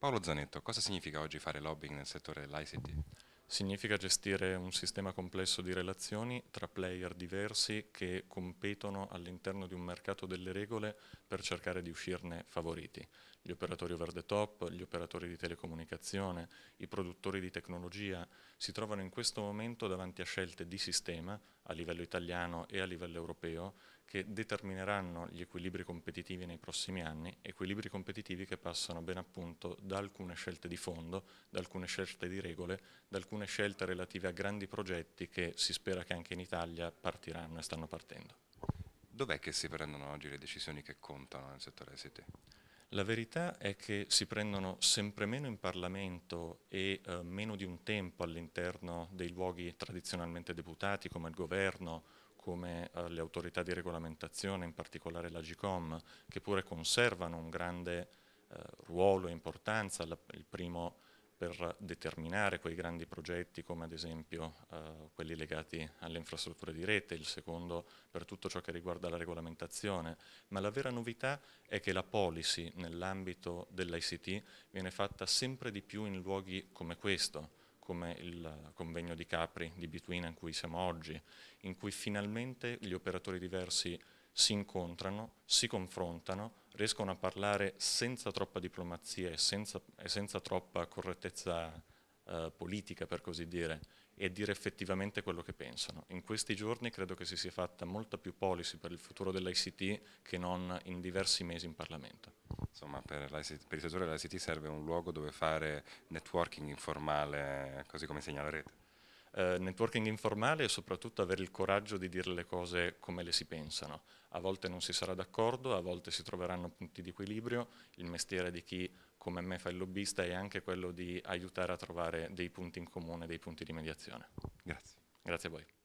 Paolo Zanetto, cosa significa oggi fare lobbying nel settore dell'ICT? Significa gestire un sistema complesso di relazioni tra player diversi che competono all'interno di un mercato delle regole per cercare di uscirne favoriti. Gli operatori over the top, gli operatori di telecomunicazione, i produttori di tecnologia si trovano in questo momento davanti a scelte di sistema a livello italiano e a livello europeo che determineranno gli equilibri competitivi nei prossimi anni, equilibri competitivi che passano ben appunto da alcune scelte di fondo, da alcune scelte di regole, da alcune scelte relative a grandi progetti che si spera che anche in Italia partiranno e stanno partendo. Dov'è che si prendono oggi le decisioni che contano nel settore ICT? La verità è che si prendono sempre meno in Parlamento e eh, meno di un tempo all'interno dei luoghi tradizionalmente deputati come il governo come eh, le autorità di regolamentazione, in particolare la GCOM, che pure conservano un grande eh, ruolo e importanza, la, il primo per determinare quei grandi progetti come ad esempio eh, quelli legati alle infrastrutture di rete, il secondo per tutto ciò che riguarda la regolamentazione, ma la vera novità è che la policy nell'ambito dell'ICT viene fatta sempre di più in luoghi come questo, come il convegno di Capri di Between in cui siamo oggi, in cui finalmente gli operatori diversi si incontrano, si confrontano, riescono a parlare senza troppa diplomazia e senza, e senza troppa correttezza eh, politica, per così dire, e dire effettivamente quello che pensano. In questi giorni credo che si sia fatta molta più policy per il futuro dell'ICT che non in diversi mesi in Parlamento. Insomma, per, per il settore dell'ICT serve un luogo dove fare networking informale, così come insegna la rete. Uh, networking informale e soprattutto avere il coraggio di dire le cose come le si pensano. A volte non si sarà d'accordo, a volte si troveranno punti di equilibrio, il mestiere di chi come me fa il lobbista è anche quello di aiutare a trovare dei punti in comune, dei punti di mediazione. Grazie. Grazie a voi.